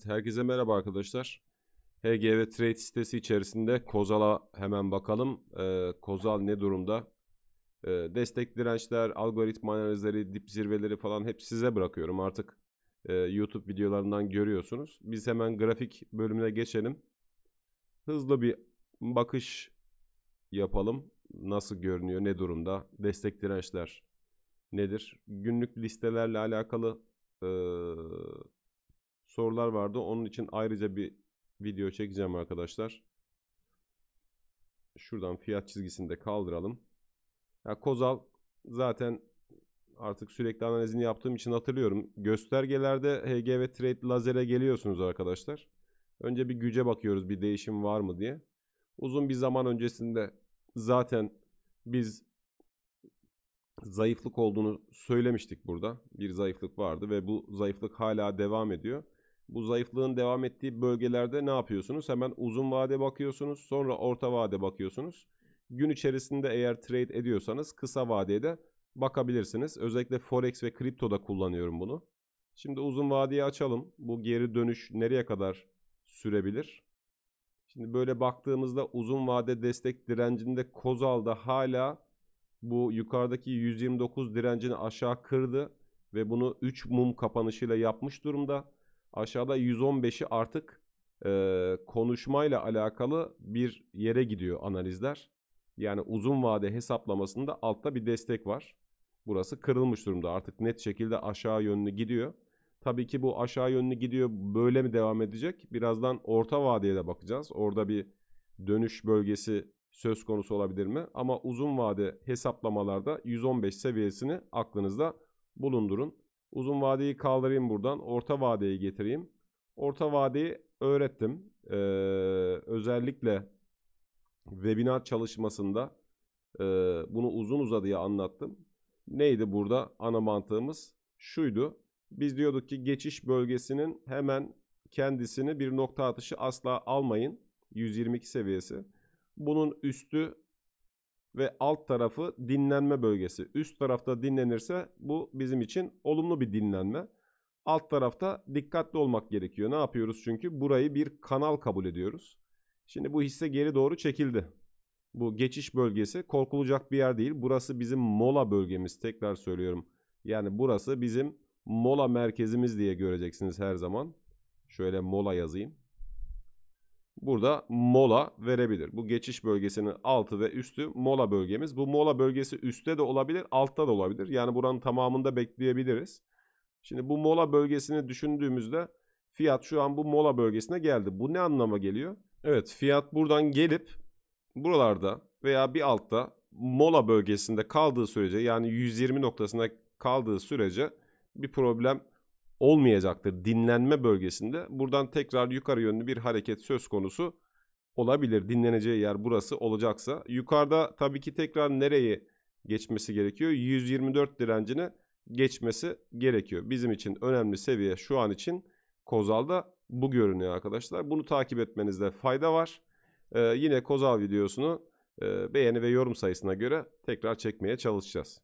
Evet, herkese merhaba arkadaşlar. HGV Trade sitesi içerisinde Kozal'a hemen bakalım. Ee, Kozal ne durumda? Ee, destek dirençler, algoritma analizleri, dip zirveleri falan hep size bırakıyorum. Artık e, YouTube videolarından görüyorsunuz. Biz hemen grafik bölümüne geçelim. Hızlı bir bakış yapalım. Nasıl görünüyor, ne durumda? Destek dirençler nedir? Günlük listelerle alakalı e, sorular vardı. Onun için ayrıca bir video çekeceğim arkadaşlar. Şuradan fiyat çizgisini de kaldıralım. Ya Kozal zaten artık sürekli analizini yaptığım için hatırlıyorum. Göstergelerde HG ve Trade Lazer'e geliyorsunuz arkadaşlar. Önce bir güce bakıyoruz bir değişim var mı diye. Uzun bir zaman öncesinde zaten biz zayıflık olduğunu söylemiştik burada. Bir zayıflık vardı ve bu zayıflık hala devam ediyor. Bu zayıflığın devam ettiği bölgelerde ne yapıyorsunuz? Hemen uzun vade bakıyorsunuz. Sonra orta vade bakıyorsunuz. Gün içerisinde eğer trade ediyorsanız kısa vadeye de bakabilirsiniz. Özellikle Forex ve kriptoda kullanıyorum bunu. Şimdi uzun vadeyi açalım. Bu geri dönüş nereye kadar sürebilir? Şimdi böyle baktığımızda uzun vade destek direncinde Kozal'da hala bu yukarıdaki 129 direncini aşağı kırdı ve bunu 3 mum kapanışıyla yapmış durumda. Aşağıda 115'i artık e, konuşmayla alakalı bir yere gidiyor analizler. Yani uzun vade hesaplamasında altta bir destek var. Burası kırılmış durumda. Artık net şekilde aşağı yönlü gidiyor. Tabii ki bu aşağı yönlü gidiyor. Böyle mi devam edecek? Birazdan orta vadeye de bakacağız. Orada bir dönüş bölgesi söz konusu olabilir mi? Ama uzun vade hesaplamalarda 115 seviyesini aklınızda bulundurun. Uzun vadeyi kaldırayım buradan. Orta vadeyi getireyim. Orta vadeyi öğrettim. Ee, özellikle webinar çalışmasında e, bunu uzun uzadıya anlattım. Neydi burada ana mantığımız? Şuydu. Biz diyorduk ki geçiş bölgesinin hemen kendisini bir nokta atışı asla almayın. 122 seviyesi. Bunun üstü ve alt tarafı dinlenme bölgesi. Üst tarafta dinlenirse bu bizim için olumlu bir dinlenme. Alt tarafta dikkatli olmak gerekiyor. Ne yapıyoruz çünkü? Burayı bir kanal kabul ediyoruz. Şimdi bu hisse geri doğru çekildi. Bu geçiş bölgesi korkulacak bir yer değil. Burası bizim mola bölgemiz. Tekrar söylüyorum. Yani burası bizim mola merkezimiz diye göreceksiniz her zaman. Şöyle mola yazayım burada mola verebilir. Bu geçiş bölgesinin altı ve üstü mola bölgemiz. Bu mola bölgesi üstte de olabilir, altta da olabilir. Yani buranın tamamında bekleyebiliriz. Şimdi bu mola bölgesini düşündüğümüzde fiyat şu an bu mola bölgesine geldi. Bu ne anlama geliyor? Evet fiyat buradan gelip buralarda veya bir altta mola bölgesinde kaldığı sürece yani 120 noktasında kaldığı sürece bir problem olmayacaktır dinlenme bölgesinde. Buradan tekrar yukarı yönlü bir hareket söz konusu olabilir. Dinleneceği yer burası olacaksa. Yukarıda tabii ki tekrar nereye geçmesi gerekiyor? 124 direncini geçmesi gerekiyor. Bizim için önemli seviye şu an için Kozal'da bu görünüyor arkadaşlar. Bunu takip etmenizde fayda var. Ee, yine Kozal videosunu e, beğeni ve yorum sayısına göre tekrar çekmeye çalışacağız.